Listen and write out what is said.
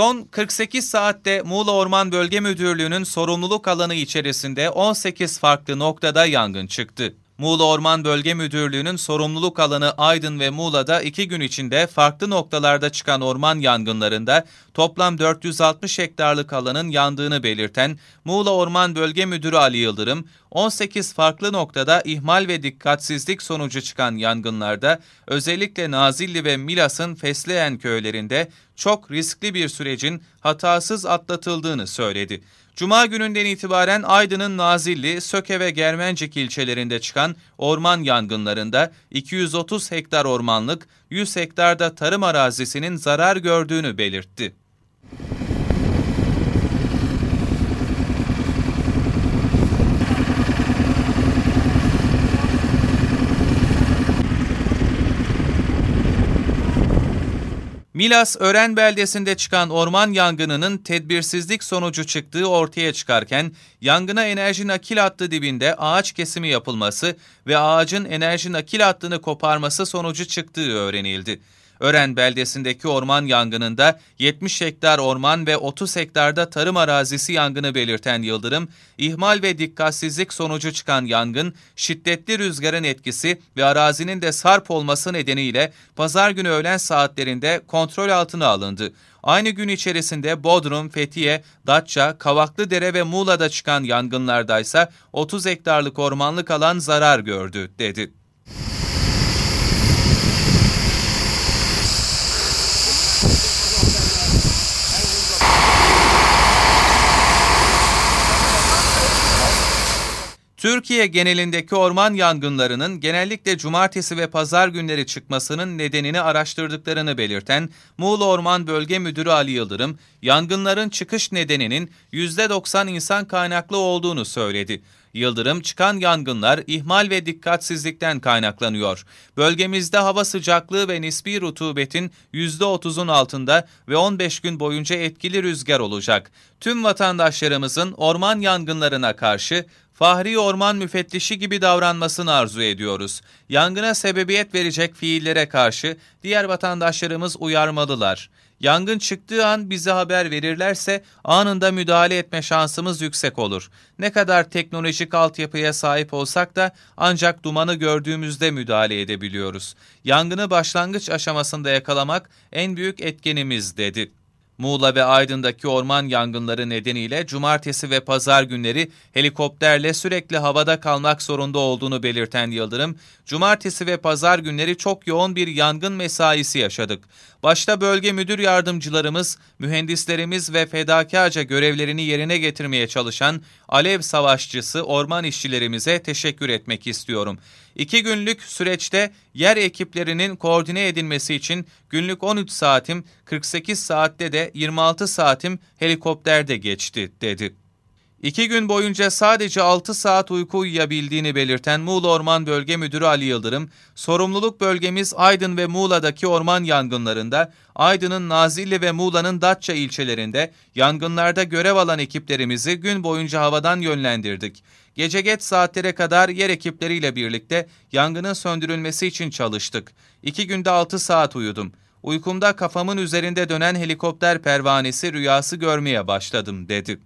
Son 48 saatte Muğla Orman Bölge Müdürlüğü'nün sorumluluk alanı içerisinde 18 farklı noktada yangın çıktı. Muğla Orman Bölge Müdürlüğü'nün sorumluluk alanı Aydın ve Muğla'da iki gün içinde farklı noktalarda çıkan orman yangınlarında toplam 460 hektarlık alanın yandığını belirten Muğla Orman Bölge Müdürü Ali Yıldırım, 18 farklı noktada ihmal ve dikkatsizlik sonucu çıkan yangınlarda özellikle Nazilli ve Milas'ın Fesleyen köylerinde çok riskli bir sürecin hatasız atlatıldığını söyledi. Cuma gününden itibaren Aydın'ın Nazilli, Söke ve Germencik ilçelerinde çıkan orman yangınlarında 230 hektar ormanlık, 100 hektarda tarım arazisinin zarar gördüğünü belirtti. Milas Ören beldesinde çıkan orman yangınının tedbirsizlik sonucu çıktığı ortaya çıkarken yangına enerji nakil hattı dibinde ağaç kesimi yapılması ve ağacın enerji nakil hattını koparması sonucu çıktığı öğrenildi. Ören beldesindeki orman yangınında 70 hektar orman ve 30 hektarda tarım arazisi yangını belirten Yıldırım, ihmal ve dikkatsizlik sonucu çıkan yangın, şiddetli rüzgarın etkisi ve arazinin de sarp olması nedeniyle pazar günü öğlen saatlerinde kontrol altına alındı. Aynı gün içerisinde Bodrum, Fethiye, Datça, Kavaklıdere ve Muğla'da çıkan yangınlardaysa 30 hektarlık ormanlık alan zarar gördü, dedi. Türkiye genelindeki orman yangınlarının genellikle cumartesi ve pazar günleri çıkmasının nedenini araştırdıklarını belirten Muğla Orman Bölge Müdürü Ali Yıldırım, yangınların çıkış nedeninin %90 insan kaynaklı olduğunu söyledi. Yıldırım çıkan yangınlar ihmal ve dikkatsizlikten kaynaklanıyor. Bölgemizde hava sıcaklığı ve nispi rutubetin %30'un altında ve 15 gün boyunca etkili rüzgar olacak. Tüm vatandaşlarımızın orman yangınlarına karşı Fahri Orman Müfettişi gibi davranmasını arzu ediyoruz. Yangına sebebiyet verecek fiillere karşı diğer vatandaşlarımız uyarmalılar. Yangın çıktığı an bize haber verirlerse anında müdahale etme şansımız yüksek olur. Ne kadar teknolojik altyapıya sahip olsak da ancak dumanı gördüğümüzde müdahale edebiliyoruz. Yangını başlangıç aşamasında yakalamak en büyük etkenimiz dedi. Muğla ve Aydın'daki orman yangınları nedeniyle cumartesi ve pazar günleri helikopterle sürekli havada kalmak zorunda olduğunu belirten Yıldırım, cumartesi ve pazar günleri çok yoğun bir yangın mesaisi yaşadık. Başta bölge müdür yardımcılarımız, mühendislerimiz ve fedakarca görevlerini yerine getirmeye çalışan Alev Savaşçısı orman işçilerimize teşekkür etmek istiyorum. İki günlük süreçte yer ekiplerinin koordine edilmesi için günlük 13 saatim, 48 saatte de 26 saatim helikopterde geçti, dedi. İki gün boyunca sadece 6 saat uyku uyuyabildiğini belirten Muğla Orman Bölge Müdürü Ali Yıldırım, sorumluluk bölgemiz Aydın ve Muğla'daki orman yangınlarında, Aydın'ın Nazilli ve Muğla'nın Datça ilçelerinde yangınlarda görev alan ekiplerimizi gün boyunca havadan yönlendirdik. Gece geç saatlere kadar yer ekipleriyle birlikte yangının söndürülmesi için çalıştık. İki günde 6 saat uyudum. Uykumda kafamın üzerinde dönen helikopter pervanesi rüyası görmeye başladım, dedi.